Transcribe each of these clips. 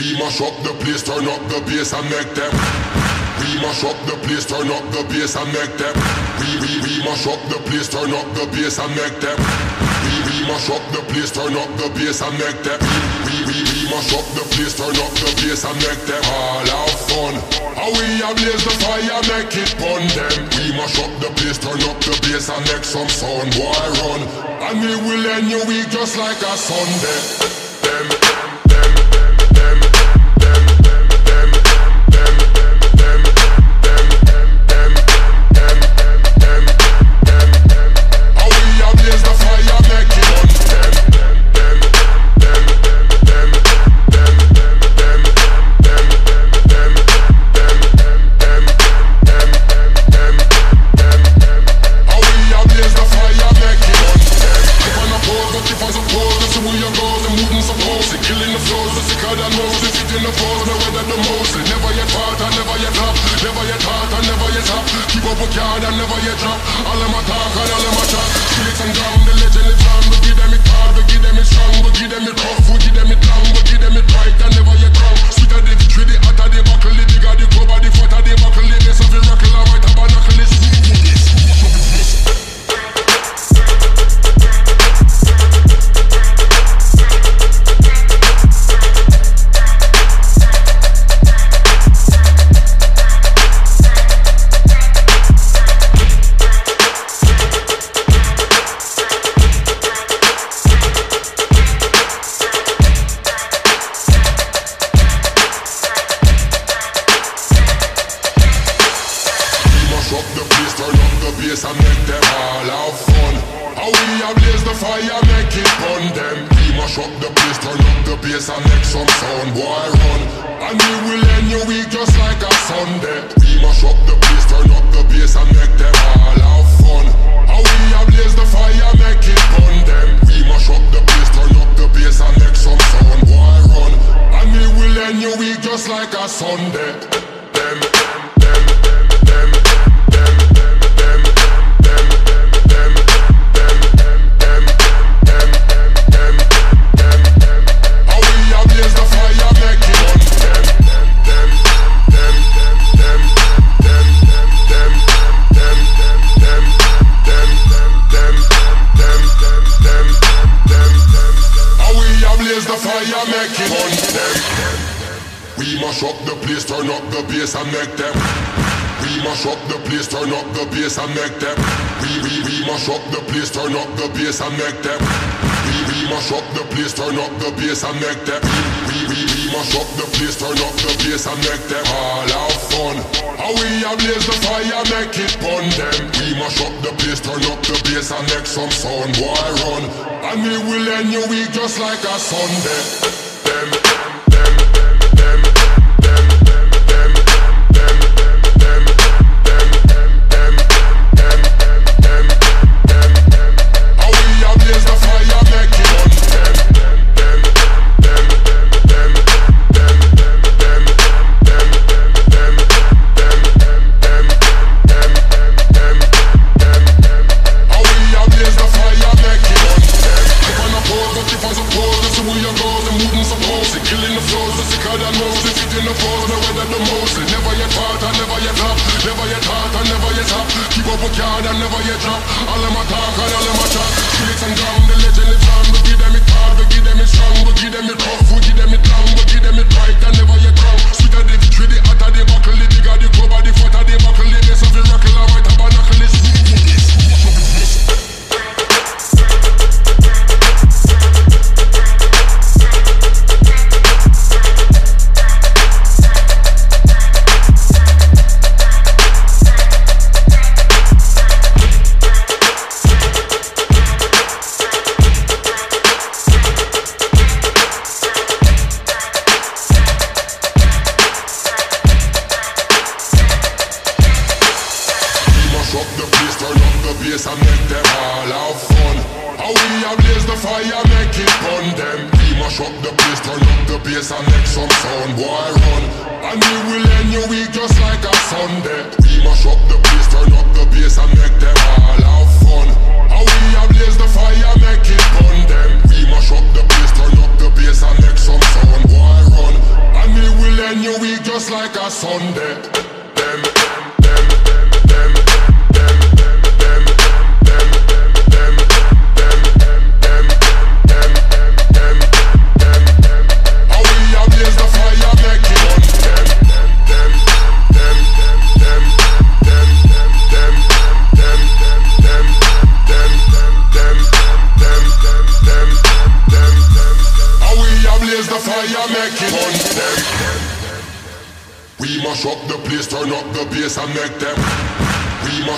We mash up the place, turn up the bass and make them. We mash up the place, turn up the bass and make them. We we we mash up the place, turn up the bass and make them. We we mash up the place, turn up the bass and make them. We we we mash up the place, turn up the bass and make them all have fun. How we a blaze the fire, make it burn them. We mash up the place, turn up the bass and make some sound, boy run. And we will end your week just like a Sunday. place and make them all have fun. How we a blaze the fire, make it burn them. We mash up the place, turn up the bass and make some sound. Boy, run. And we will end your week just like a Sunday. We mash up the place, turn up the bass and make them all have fun. How we a blaze the fire, make it burn them. We mash up the place, turn up the bass and make some sound. Boy, run. And we will end your week just like a Sunday. bass and make them. We mash up the place, turn up the bass and make them. We we we mash up the place, turn up the bass and make them. We we mash up the place, turn up the bass and make them. We we we mash up the place, turn up the bass and make them. All have fun. How we a blaze the fire, make it burn them. We mash up the place, turn up the bass and make some sound. Boy run, and we will end your week just like a Sunday. In the flows, the sicker than Moses Hitting the foes, no weather the most. Never yet fought, I never yet drop. Never yet hot, I never yet stop Keep up with God, I never yet drop. All of my talk, and all of my talk Kill it and down, the legend is on We give them it hard, we give them it strong. We give them it rough, we give them it long. We give them it right, I never Now we a blaze the fire, make it burn them. We mash up the place, turn up the bass and make some sound. Boy run, and we will end your week just like a Sunday. We mash up the place, turn up the bass and make them all have fun. Now we a blaze the fire, make it burn them. We mash up the place, turn up the bass and make some sound. Boy run, and we will end your week just like a Sunday.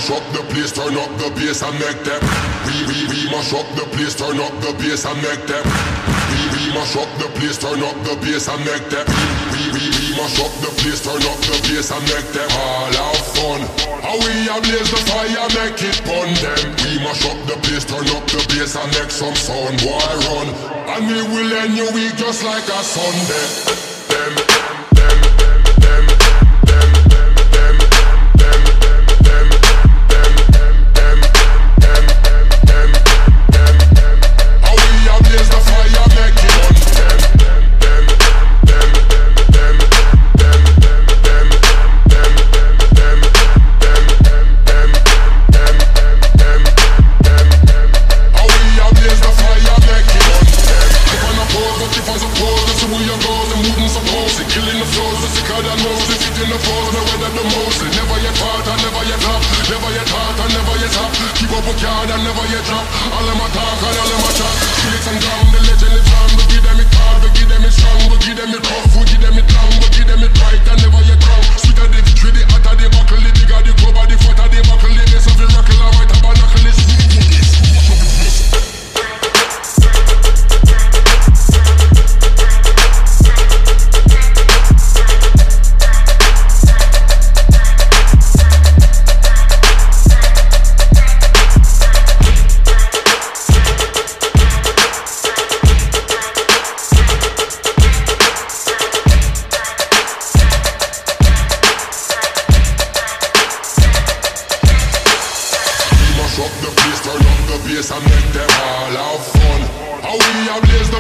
Mash up the place, turn up the bass and make them. We we we mash up the place, turn up the bass and make them. We we mash up the place, turn up the bass and make them. We we we mash up the place, turn up the bass and make them all have fun. How we blaze the fire, make it burn them. We mash up the place, turn up the bass and make some sound, boy run. And we will end your week just like a Sunday. Cause I'm sicker than Moses If you no fall, no weather the most, Never yet part, I never yet drop Never yet hard, I never yet stop. Keep up a God, I never yet drop. All of my talk, and all of my chop Create some drum, the legend is wrong. We give them it hard, we give them it strong. We give them it tough, we give them it long. We give them it right, I never yet drunk Sweeter the victory, the hotter the buckle The bigger the cover, the fatter the buckle The best of it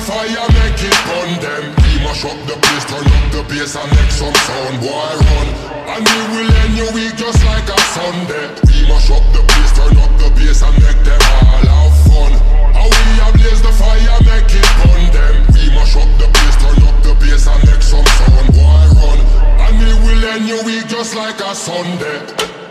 fire, make it burn them. We mash up the place, turn up the bass and make some sound. Boy, run. And we will end your week just like a Sunday. We mash up the place, turn up the bass and make them all have fun. And we blaze the fire, make it burn them. We mash up the place, turn up the bass and make some sound. Boy, run. And we will end your week just like a Sunday.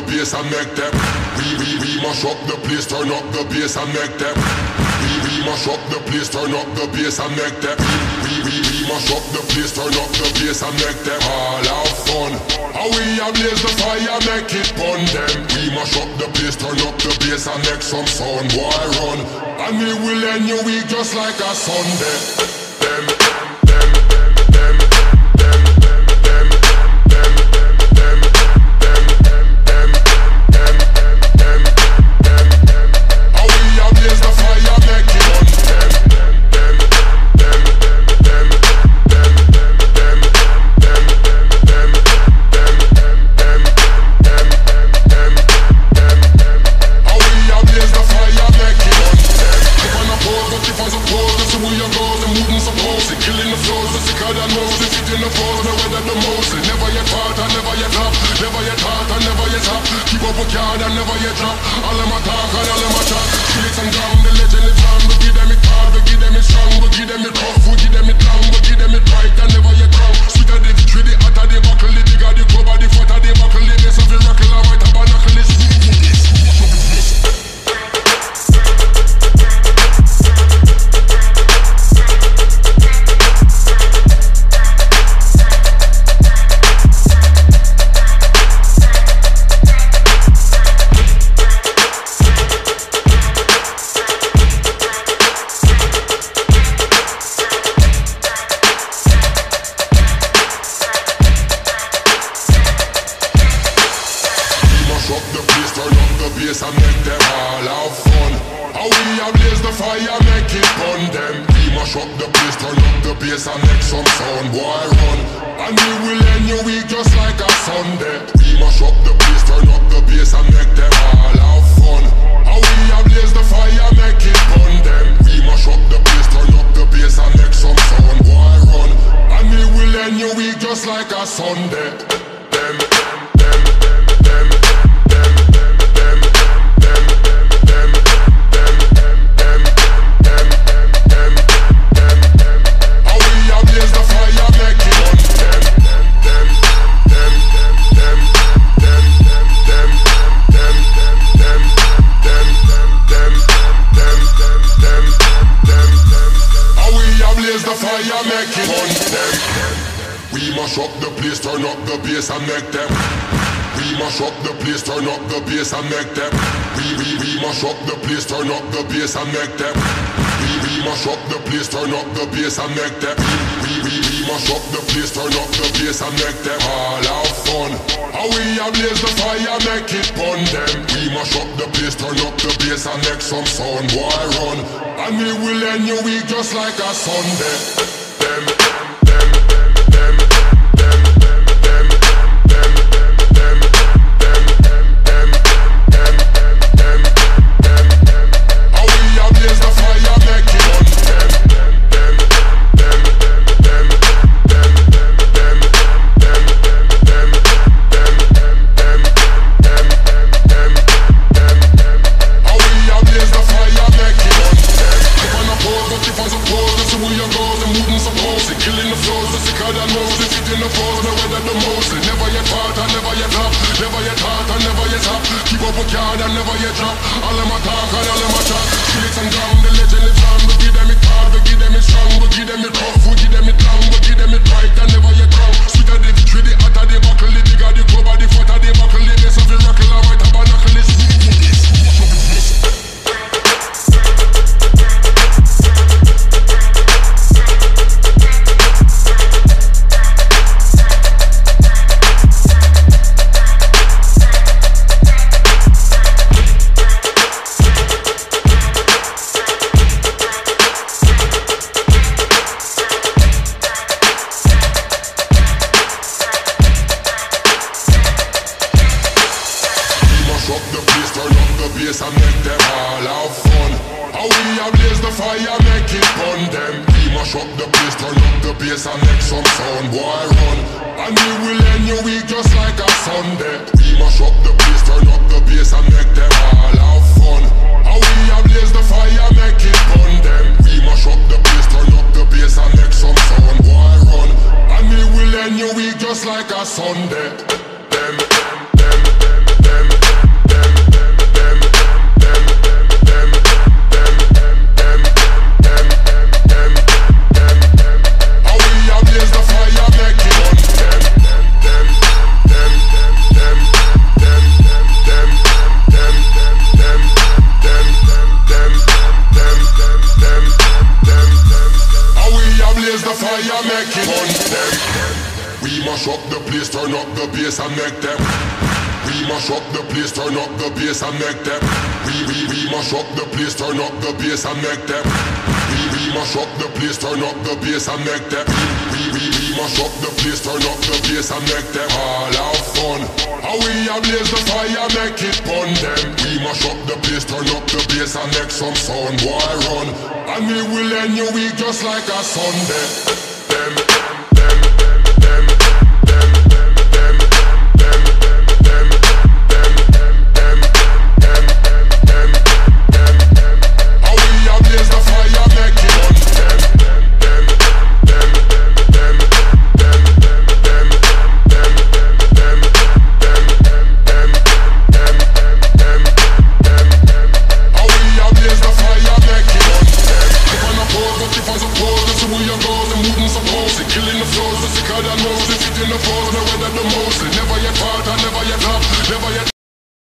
the bass and make them. We we we mash up the place, turn up the bass and make them. We we mash up the place, turn up the bass and make them. We we we mash up the place, turn up the bass and make them all have fun. How we a blaze the fire, make it burn them. We mash up the place, turn up the bass and make some sound. Why run? And we will end your week just like a Sunday. than the most. Never yet hard and never yet up Never yet hard and never yet up Keep up with yard and never yet drop All of my talk and all of my talk. Kill it and drum, the legend is strong We give them it hard, we give them it strong. We give them it rough, we give them it long. We give them it right and never yet wrong. Sweeter the victory, the hotter the buckle The bigger the club, the fatter the buckle. The best of the rockle, I write a banacle It's mash up the place, turn up the bass and make some sound, boy run. And we will end your week just like a Sunday. We mash up the place, turn up the bass and make them all have fun. How we ablaze the fire, make it burn them. We mash up the place, turn up the bass and make some sound, boy run. And we will end your week just like a Sunday. Bass and make them. We mash up the place, turn up the bass and make them. We we we mash up the place, turn up the bass and make them. We we mash up the place, turn up the bass and make them. We we we mash up the place, turn up the bass and make them all have fun. How we ablaze the fire, make it burn them. We mash up the place, turn up the bass and make some sound, boy run. And we will end your week just like a Sunday. your. Some sound, boy run. And we will end your week just like a Sunday. We mash up the place, turn up the bass and make them all have fun. How we ablaze the fire, make it burn them. We mash up the place, turn up the bass and make some sound, boy run. And we will end your week just like a Sunday. Them, make them. We we we mash up the place, turn up the bass and make them. We we mash up the place, turn up the bass and make them. We we we mash up the place, turn up the bass and make them all have fun. How we ablaze the fire, make it burn them. We mash up the place, turn up the bass and make some sound, boy run. And we will end your week just like a Sunday.